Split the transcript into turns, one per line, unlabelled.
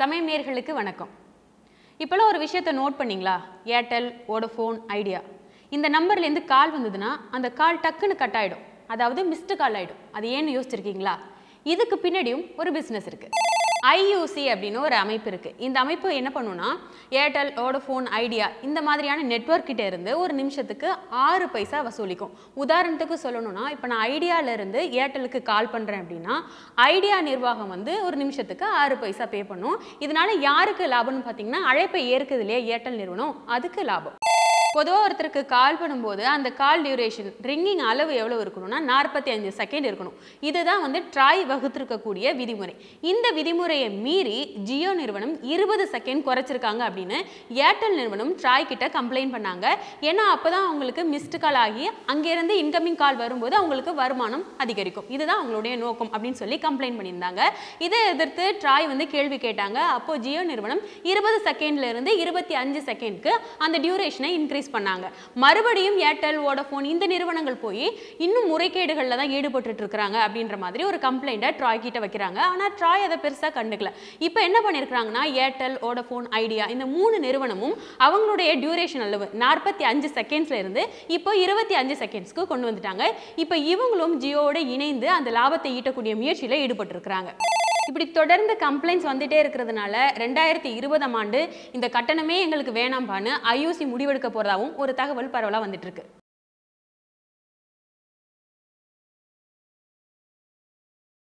சமயம் நேர்களுக்கு வணக்கம். இப்போல்லாம் ஒரு விஷயத்தை நோட் பண்ணீங்களா? ஏர்டெல் வோடஃபோன் ஐடியா இந்த நம்பர்லேருந்து கால் வந்ததுன்னா அந்த கால் டக்குன்னு கட் ஆகிடும் அதாவது மிஸ்டு கால் ஆகிடும் அது ஏன்னு யோசிச்சிருக்கீங்களா? இதுக்கு பின்னாடியும் ஒரு பிஸ்னஸ் இருக்குது ஐயூசி அப்படின்னு ஒரு அமைப்பு இருக்குது இந்த அமைப்பு என்ன பண்ணுன்னா ஏர்டெல் வோடஃபோன் ஐடியா இந்த மாதிரியான நெட்ஒர்க்கிட்ட இருந்து ஒரு நிமிஷத்துக்கு ஆறு பைசா வசூலிக்கும். உதாரணத்துக்கு சொல்லணும்னா இப்போ நான் ஐடியாவிலேருந்து இருந்து ஏர்டெலுக்கு கால் பண்ணுறேன் அப்படின்னா ஐடியா நிர்வாகம் வந்து ஒரு நிமிஷத்துக்கு ஆறு பைசா பே பண்ணும். இதனால யாருக்கு லாபம்னு பார்த்தீங்கன்னா அழைப்பை ஏற்குது இல்லையா ஏர்டெல் நிறுவனம்? அதுக்கு லாபம். பொதுவாக ஒருத்தருக்கு கால் பண்ணும்போது அந்த கால் டியூரேஷன் ரிங்கிங் அளவு எவ்வளோ இருக்கணும்னா நாற்பத்தி அஞ்சு செகண்ட் இருக்கணும். இதுதான் வந்து ட்ராய் வகுத்திருக்கக்கூடிய விதிமுறை. இந்த விதிமுறையை மீறி ஜியோ நிறுவனம் இருபது செகண்ட் குறைச்சிருக்காங்க அப்படின்னு ஏர்டெல் நிறுவனம் ட்ராய் கிட்ட கம்ப்ளைண்ட் பண்ணாங்க. ஏன்னா அப்போ தான் அவங்களுக்கு மிஸ்டு கால் ஆகி அங்கேருந்து இன்கமிங் கால் வரும்போது அவங்களுக்கு வருமானம் அதிகரிக்கும். இதுதான் அவங்களுடைய நோக்கம் அப்படின்னு சொல்லி கம்ப்ளைண்ட் பண்ணியிருந்தாங்க. இதை எதிர்த்து ட்ராய் வந்து கேள்வி கேட்டாங்க. அப்போது ஜியோ நிறுவனம் இருபது செகண்ட்ல இருந்து இருபத்தி அஞ்சு செகண்ட்க்கு அந்த டியூரேஷனை இன்க்ரீஸ் பண்ணாங்க. மறுபடியும் ஏர்டெல் வோடஃபோன் இந்த நிறுவனங்கள் போய் இன்னும் முறைகேடுகளில் தான் ஈடுபட்டு இருக்கிறாங்க அப்படின்ற மாதிரி ஒரு கம்ப்ளைண்ட்டை ட்ராய் கிட்ட வைக்கிறாங்க. ஆனால் ட்ராய் அதை பெருசாக கண்டுக்கல. இப்போ என்ன பண்ணியிருக்கிறாங்கன்னா ஏர்டெல் வோடஃபோன் ஐடியா இந்த மூணு நிறுவனமும் அவங்களுடைய டியூரேஷன் அளவு நாற்பத்தி அஞ்சு செகண்ட்ஸ்ல இருந்து இப்போ இருபத்தி அஞ்சு செகண்ட்ஸ்க்கு கொண்டு வந்துட்டாங்க. இப்போ இவங்களும் ஜியோவோட இணைந்து அந்த லாபத்தை ஈட்டக்கூடிய முயற்சியில் ஈடுபட்டிருக்கிறாங்க. இப்படி தொடர்ந்து கம்ப்ளைண்ட்ஸ் வந்துட்டே இருக்கிறதுனால ரெண்டாயிரத்தி இருபதாம் ஆண்டு இந்த கட்டணமே எங்களுக்கு வேணாம்பான்னு ஐயூசி முடிவெடுக்க போறதாவும் ஒரு தகவல் பரவலாக வந்துட்டு இருக்கு.